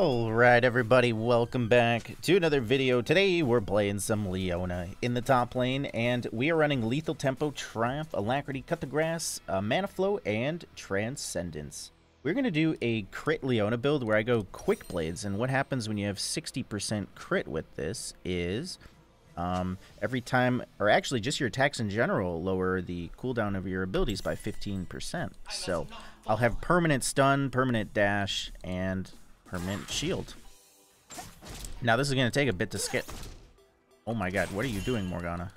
Alright everybody, welcome back to another video. Today we're playing some Leona in the top lane, and we are running Lethal Tempo, Triumph, Alacrity, Cut the Grass, uh, Mana Flow, and Transcendence. We're going to do a crit Leona build where I go Quick Blades, and what happens when you have 60% crit with this is... Um, every time, or actually just your attacks in general, lower the cooldown of your abilities by 15%. So I'll have permanent stun, permanent dash, and permanent shield. Now this is going to take a bit to skip. Oh my god, what are you doing, Morgana?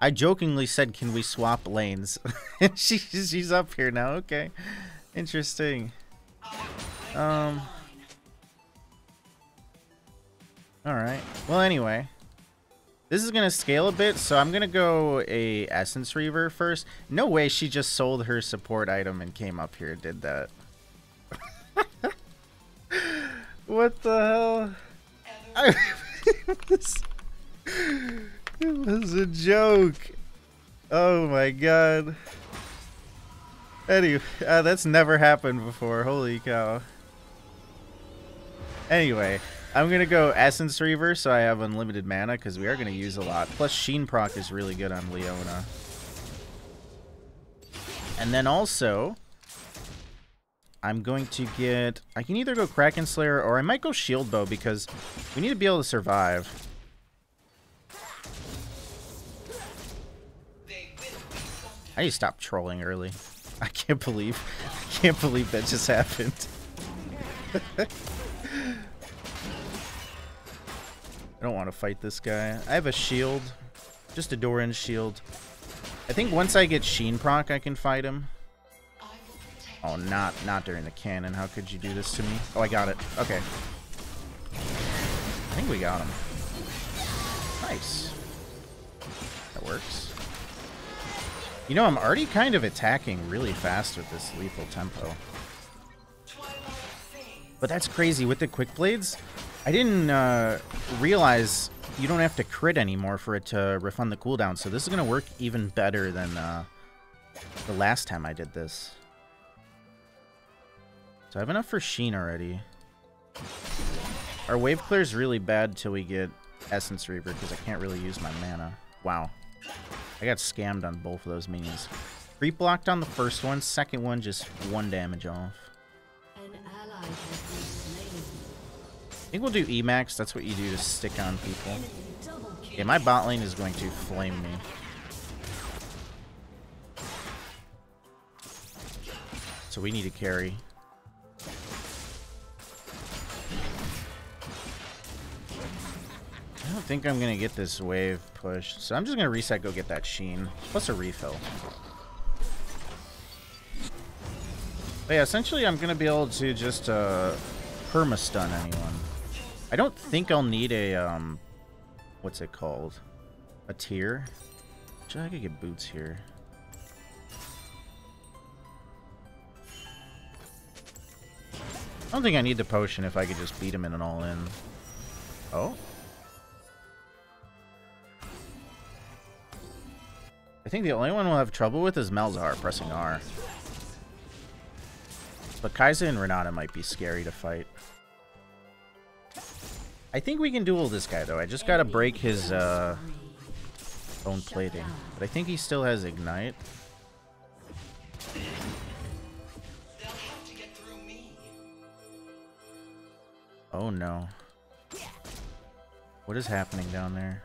I jokingly said, can we swap lanes? she, she's up here now, okay. Interesting. Um. Alright. Well, anyway. This is going to scale a bit, so I'm going to go a Essence Reaver first. No way she just sold her support item and came up here did that. what the hell? It, was, it was a joke. Oh my god. Anyway, uh, that's never happened before. Holy cow. Anyway, I'm going to go Essence Reaver so I have unlimited mana because we are going to use a lot. Plus Sheen proc is really good on Leona. And then also, I'm going to get... I can either go Kraken Slayer or I might go Shield Bow because we need to be able to survive. I need to stop trolling early. I can't believe... I can't believe that just happened. I don't want to fight this guy. I have a shield. Just a Doran shield. I think once I get Sheen proc, I can fight him. Oh, not not during the cannon. How could you do this to me? Oh, I got it. Okay. I think we got him. Nice. That works. You know, I'm already kind of attacking really fast with this lethal tempo. But that's crazy. With the quick blades, I didn't uh, realize you don't have to crit anymore for it to refund the cooldown, so this is going to work even better than uh, the last time I did this. So I have enough for Sheen already. Our wave clear is really bad till we get Essence Reaver because I can't really use my mana. Wow. I got scammed on both of those minions. Creep blocked on the first one, second one just one damage off. I think we'll do Emax. That's what you do to stick on people. Okay, my bot lane is going to flame me. So we need to carry. Think I'm going to get this wave pushed. So I'm just going to reset, go get that Sheen. Plus a refill. But yeah, essentially I'm going to be able to just uh, perma-stun anyone. I don't think I'll need a, um, what's it called? A tear? I could get boots here. I don't think I need the potion if I could just beat him in an all-in. Oh? I think the only one we'll have trouble with is Malzahar pressing R. But Kai'Sa and Renata might be scary to fight. I think we can duel this guy, though. I just gotta break his, uh, bone plating. But I think he still has Ignite. Oh, no. What is happening down there?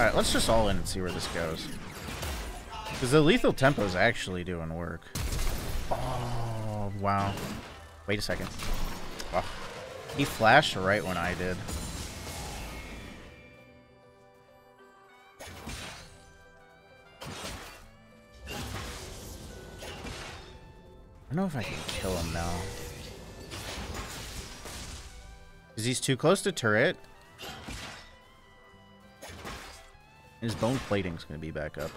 Alright, let's just all in and see where this goes. Because the lethal tempo is actually doing work. Oh, wow. Wait a second. Oh. He flashed right when I did. I don't know if I can kill him now. Because he's too close to turret. His bone plating's gonna be back up.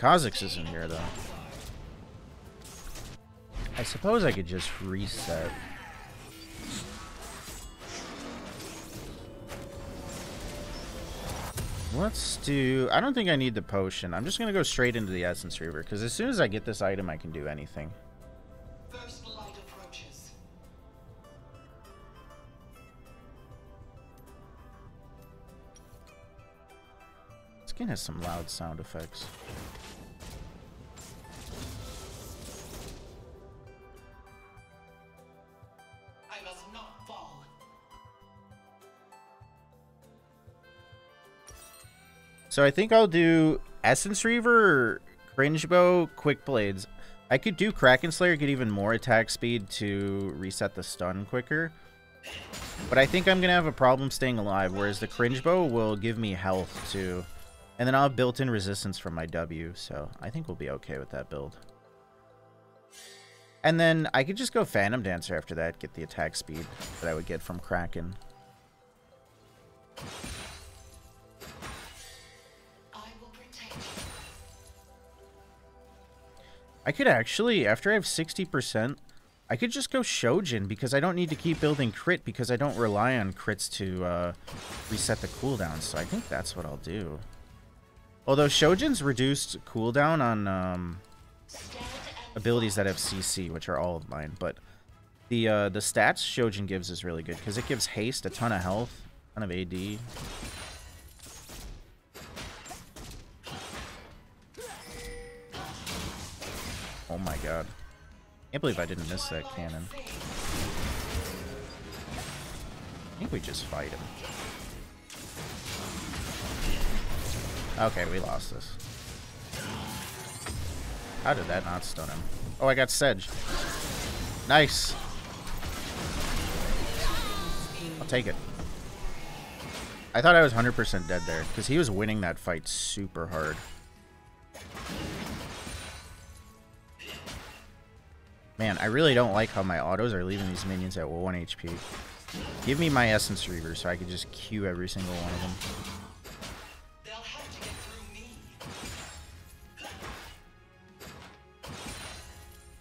Kha'Zix isn't here, though. I suppose I could just reset. Let's do... I don't think I need the potion. I'm just going to go straight into the Essence Reaver, because as soon as I get this item, I can do anything. Game has some loud sound effects. So I think I'll do Essence Reaver, Cringe Bow, Quick Blades. I could do Kraken Slayer, get even more attack speed to reset the stun quicker. But I think I'm going to have a problem staying alive, whereas the Cringe Bow will give me health too. And then I'll have built-in resistance from my W, so I think we'll be okay with that build. And then I could just go Phantom Dancer after that, get the attack speed that I would get from Kraken. I could actually, after I have 60%, I could just go Shojin because I don't need to keep building crit because I don't rely on crits to uh, reset the cooldown. So I think that's what I'll do. Although Shojin's reduced cooldown on um, abilities that have CC, which are all of mine. But the uh, the stats Shojin gives is really good because it gives haste, a ton of health, a ton of AD. Oh my god. Can't believe I didn't miss that cannon. I think we just fight him. Okay, we lost this. How did that not stun him? Oh, I got Sedge. Nice. I'll take it. I thought I was 100% dead there, because he was winning that fight super hard. Man, I really don't like how my autos are leaving these minions at 1 HP. Give me my Essence Reaver so I can just Q every single one of them.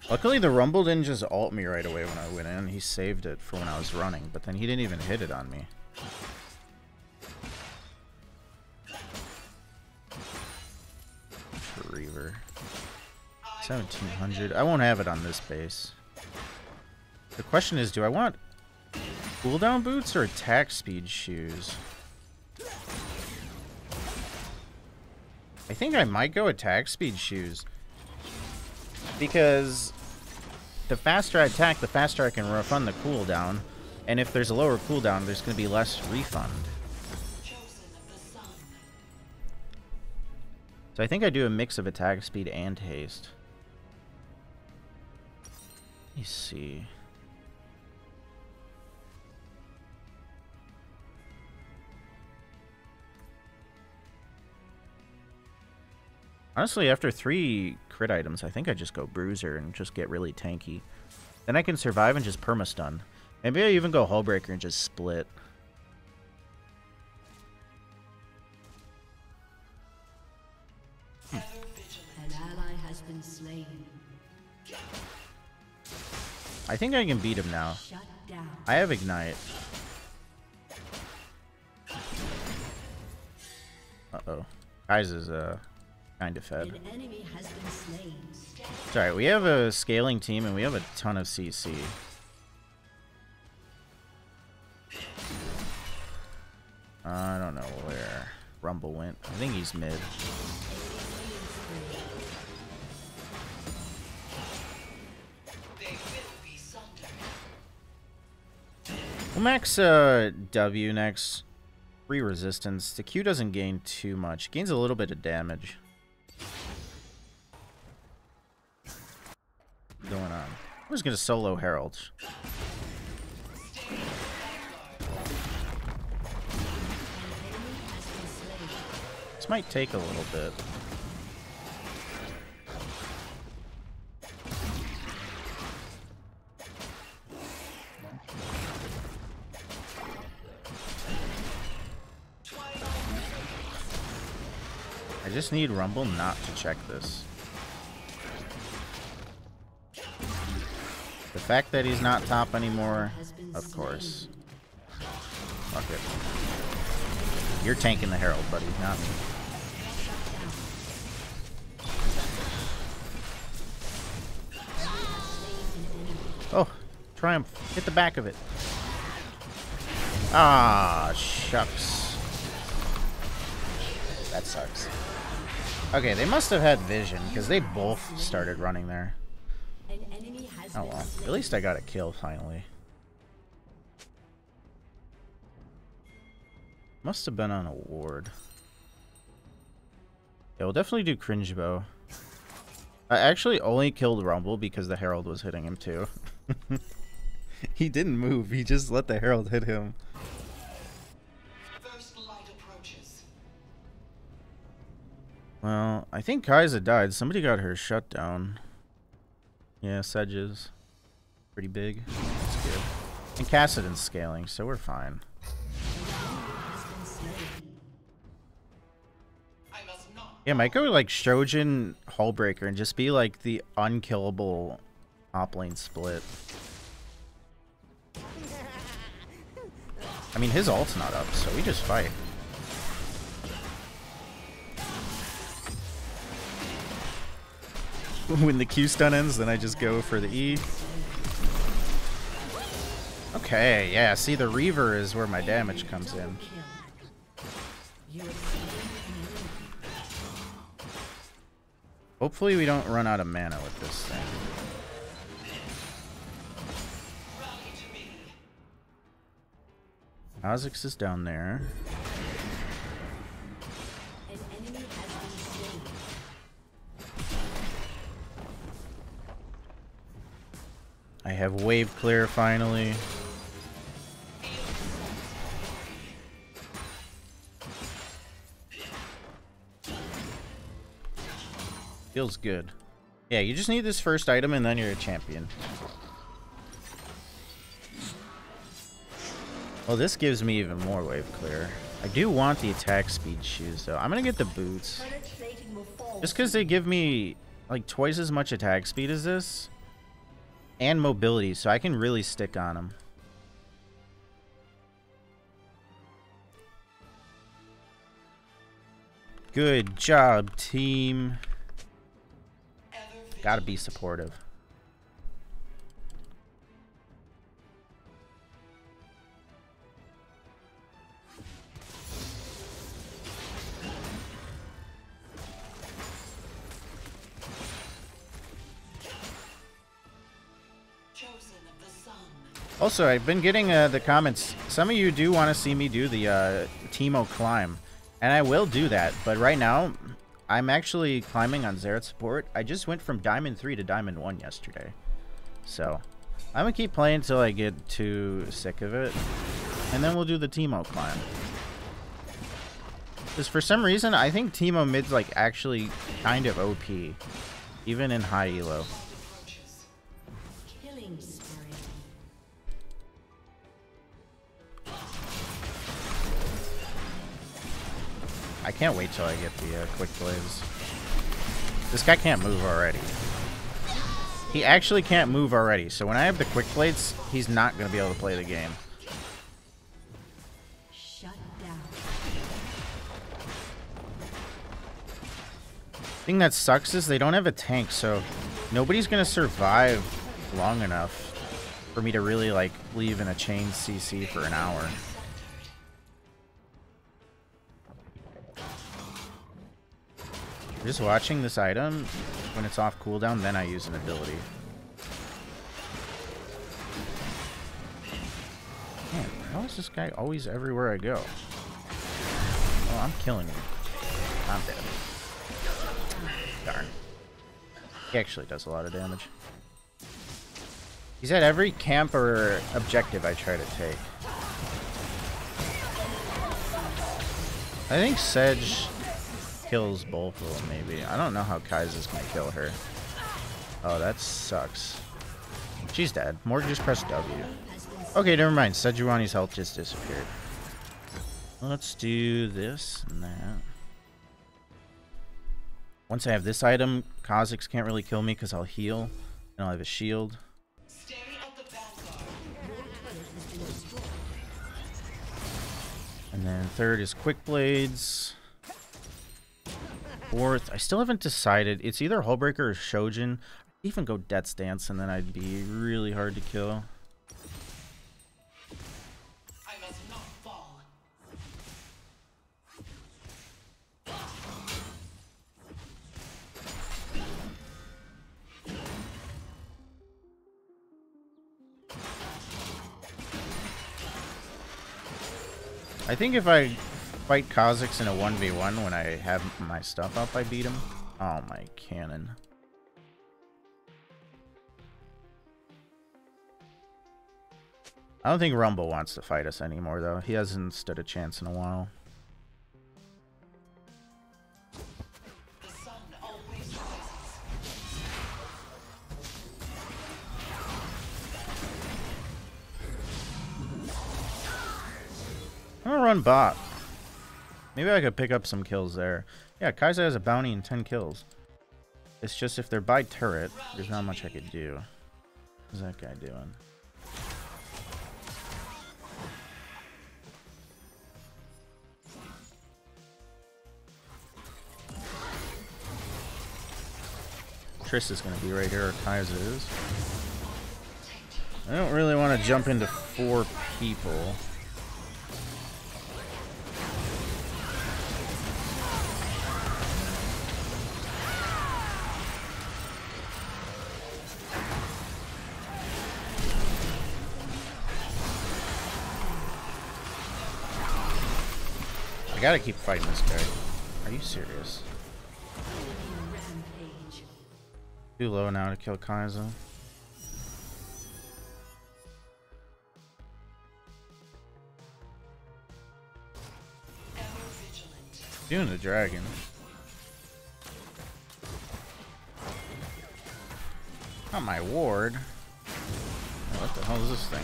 Luckily, the Rumble didn't just ult me right away when I went in. He saved it for when I was running, but then he didn't even hit it on me. Reaver. 1700. I won't have it on this base. The question is, do I want cooldown boots or attack speed shoes? I think I might go attack speed shoes. Because the faster I attack, the faster I can refund the cooldown. And if there's a lower cooldown, there's going to be less refund. So I think I do a mix of attack speed and haste. Let me see. Honestly, after three crit items, I think I just go Bruiser and just get really tanky. Then I can survive and just perma-stun. Maybe I even go Hullbreaker and just split. I think I can beat him now. I have Ignite. Uh-oh. Guys is, uh, kind of fed. Sorry, we have a scaling team and we have a ton of CC. I don't know where Rumble went. I think he's mid. We'll max uh, W next. Free resistance. The Q doesn't gain too much. Gains a little bit of damage. I'm just gonna solo Herald. This might take a little bit. I just need Rumble not to check this. The fact that he's not top anymore, of course. Fuck it. You're tanking the Herald, buddy, not me. Oh, Triumph. Hit the back of it. Ah, shucks. That sucks. Okay, they must have had vision, because they both started running there. Oh well, at least I got a kill finally. Must have been on a ward. Yeah, we'll definitely do cringe bow. I actually only killed Rumble because the Herald was hitting him too. he didn't move, he just let the Herald hit him. Well, I think Kai'Sa died. Somebody got her shut down. Yeah, Sedges. Pretty big. That's good. And Kassadin's scaling, so we're fine. Yeah, might go like Shojin Hullbreaker and just be like the unkillable top lane split. I mean, his ult's not up, so we just fight. when the Q stun ends, then I just go for the E. Okay, yeah, see the Reaver is where my damage comes in. Hopefully we don't run out of mana with this thing. Kha'Zix is down there. I have wave clear finally. Feels good. Yeah, you just need this first item and then you're a champion. Well, this gives me even more wave clear. I do want the attack speed shoes, though. I'm going to get the boots. Just because they give me, like, twice as much attack speed as this and mobility, so I can really stick on them. Good job, team. Gotta be supportive. Also, I've been getting uh, the comments. Some of you do want to see me do the uh, Teemo climb. And I will do that. But right now, I'm actually climbing on Xerath support. I just went from Diamond 3 to Diamond 1 yesterday. So, I'm going to keep playing until I get too sick of it. And then we'll do the Teemo climb. Because for some reason, I think Teemo mid's like actually kind of OP. Even in high elo. Can't wait till I get the uh, quick blades. This guy can't move already. He actually can't move already, so when I have the quick blades, he's not going to be able to play the game. thing that sucks is they don't have a tank, so nobody's going to survive long enough for me to really like leave in a chain CC for an hour. Just watching this item, when it's off cooldown, then I use an ability. Man, how is this guy always everywhere I go? Oh, I'm killing him. I'm dead. Darn. He actually does a lot of damage. He's at every camp or objective I try to take. I think Sedge kills both of them, maybe. I don't know how Kai'Sa's gonna kill her. Oh, that sucks. She's dead. Morg just pressed W. Okay, never mind. Sejuani's health just disappeared. Let's do this and that. Once I have this item, Kha'Zix can't really kill me because I'll heal. And I'll have a shield. And then third is Quick Blades. Fourth, I still haven't decided. It's either Hullbreaker or Shojin. I'd even go Death's Dance, and then I'd be really hard to kill. I think if I fight Kha'Zix in a 1v1 when I have my stuff up, I beat him. Oh, my cannon. I don't think Rumble wants to fight us anymore, though. He hasn't stood a chance in a while. I'm gonna run bot. Maybe I could pick up some kills there. Yeah, Kai'Sa has a bounty and 10 kills. It's just if they're by turret, there's not much I could do. What's that guy doing? Triss is going to be right here, Kai'Sa is. I don't really want to jump into four people. I gotta keep fighting this guy. Are you serious? Too low now to kill Kai'Sa. Doing the dragon. Not my ward. What the hell is this thing?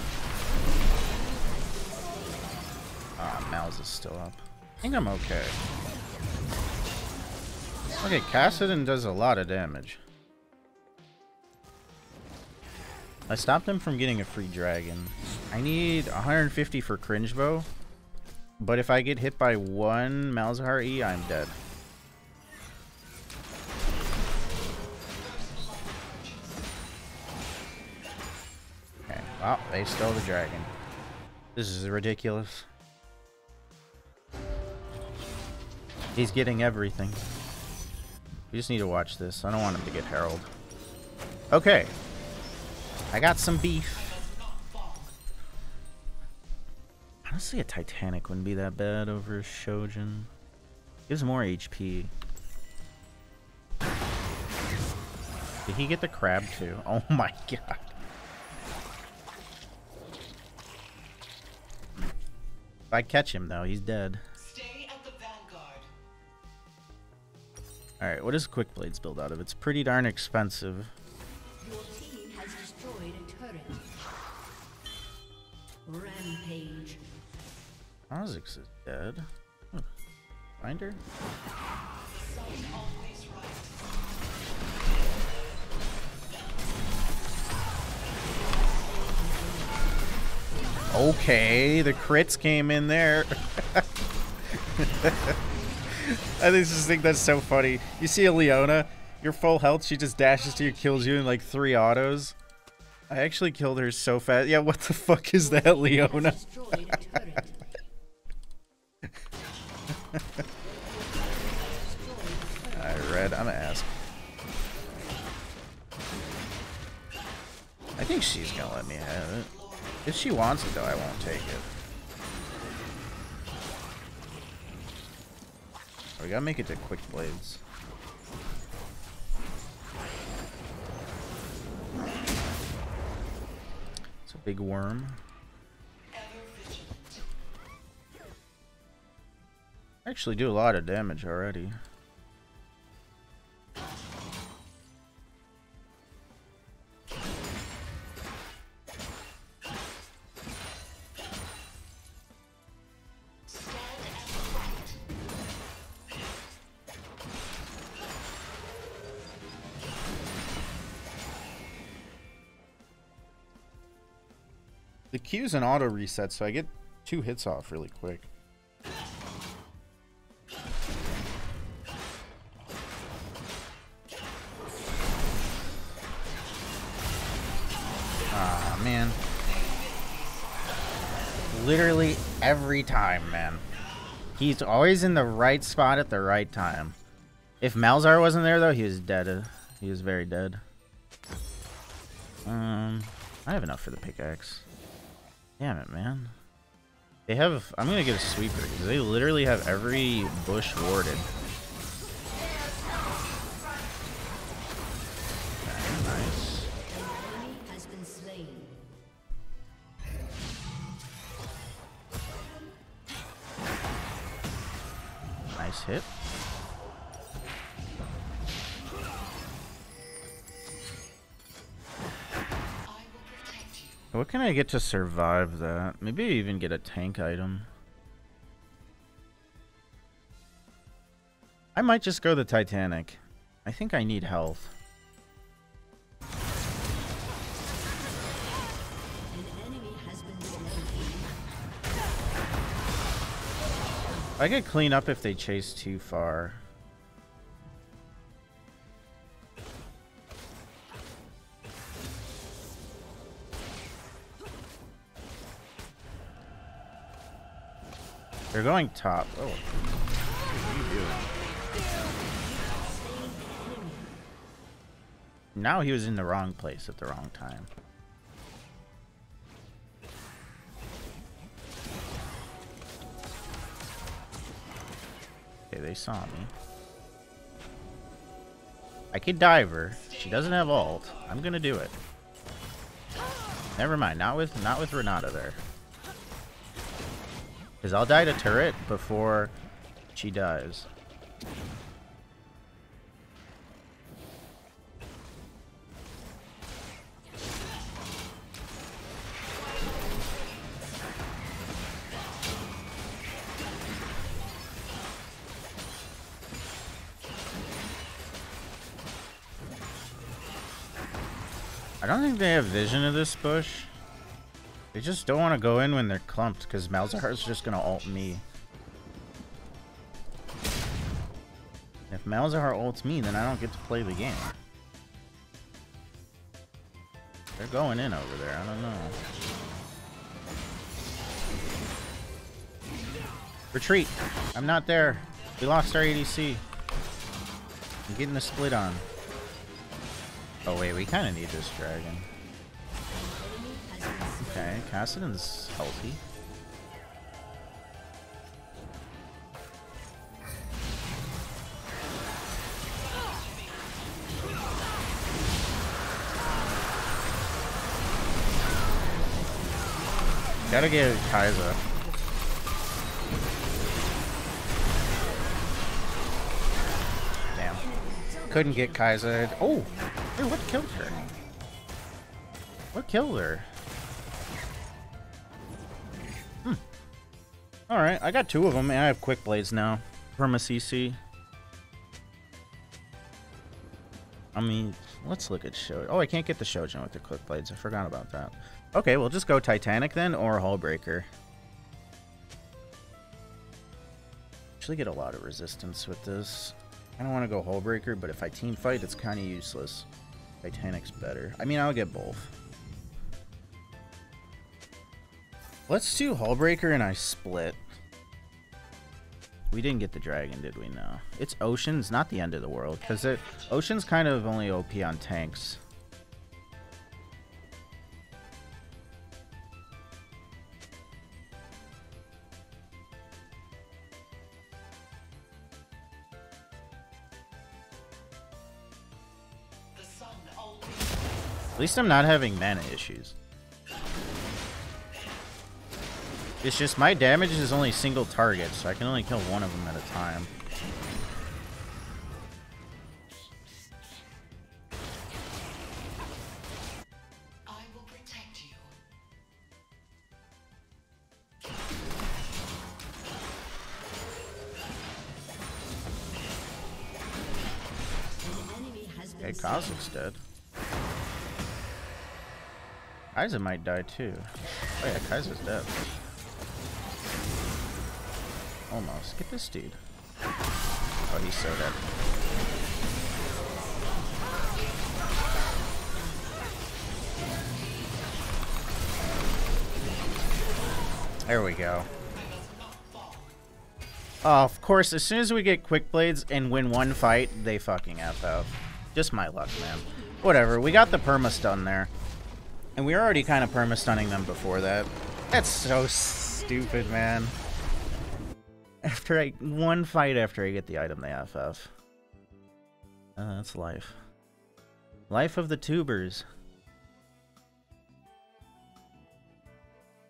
Ah, oh, Mal's is still up. I think I'm okay. Okay, Kassadin does a lot of damage. I stopped him from getting a free dragon. I need 150 for cringe bow. But if I get hit by one Malzahar E, I'm dead. Okay, well, they stole the dragon. This is ridiculous. He's getting everything. We just need to watch this. I don't want him to get Herald. Okay. I got some beef. Honestly, a Titanic wouldn't be that bad over a Shojin. Gives more HP. Did he get the crab too? Oh my god. If I catch him though, he's dead. Alright, what does Quick Blades build out of? It's pretty darn expensive. Your team has destroyed a turret. Rampage. Kha'Zix is dead. Find her? Okay, the crits came in there. I just think that's so funny. You see a Leona, you're full health, she just dashes to you, kills you in like three autos. I actually killed her so fast. Yeah, what the fuck is that, Leona? Alright, Red, I'm gonna ask. I think she's gonna let me have it. If she wants it, though, I won't take it. We gotta make it to quick blades. It's a big worm. Actually do a lot of damage already. The Q's an auto reset, so I get two hits off really quick. Ah, man. Literally every time, man. He's always in the right spot at the right time. If Malzar wasn't there, though, he was dead. He was very dead. Um, I have enough for the pickaxe. Damn it, man. They have... I'm to get a sweeper, because they literally have every bush warded. I get to survive that? Maybe even get a tank item. I might just go the Titanic. I think I need health. I could clean up if they chase too far. They're going top. Oh. Now he was in the wrong place at the wrong time. Okay, they saw me. I could dive her. She doesn't have ult. I'm gonna do it. Never mind. Not with not with Renata there. Because I'll die to turret before she dies. I don't think they have vision of this bush. They just don't want to go in when they're clumped, because Malzahar's just going to ult me. If Malzahar ults me, then I don't get to play the game. They're going in over there, I don't know. Retreat! I'm not there. We lost our ADC. I'm getting a split on. Oh wait, we kind of need this dragon. Kassadin's healthy. Gotta get Kai'Sa. Damn. Couldn't get Kai'Sa. Oh! Hey, what killed her? What killed her? Alright, I got two of them, and I have quick blades now. From a CC. I mean, let's look at show. Oh, I can't get the Shojin with the quick blades. I forgot about that. Okay, we'll just go Titanic then, or Hullbreaker. Actually get a lot of resistance with this. I don't want to go Hullbreaker, but if I team fight, it's kind of useless. Titanic's better. I mean, I'll get both. Let's do Hullbreaker and I split. We didn't get the dragon, did we? No. It's Ocean's not the end of the world, because Ocean's kind of only OP on tanks. At least I'm not having mana issues. It's just my damage is only single target, so I can only kill one of them at a time. Okay, Kha'Zix's dead. Kai'Sa might die too. Oh yeah, Kai'Sa's dead. Almost. Get this dude. Oh, he's so dead. There we go. Oh, of course, as soon as we get quick blades and win one fight, they fucking FF. Just my luck, man. Whatever, we got the perma stun there. And we were already kind of perma stunning them before that. That's so stupid, man. After I one fight after I get the item, they FF. Uh, that's life. Life of the tubers.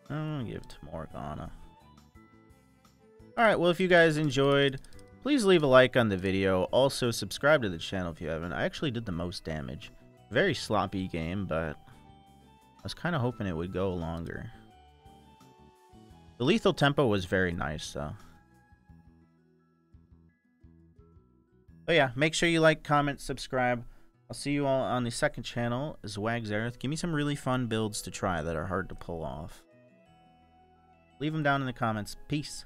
I'll give it to Morgana. Alright, well if you guys enjoyed, please leave a like on the video. Also, subscribe to the channel if you haven't. I actually did the most damage. Very sloppy game, but I was kind of hoping it would go longer. The lethal tempo was very nice, though. But yeah, make sure you like, comment, subscribe. I'll see you all on the second channel, Zwag Xerath. Give me some really fun builds to try that are hard to pull off. Leave them down in the comments. Peace.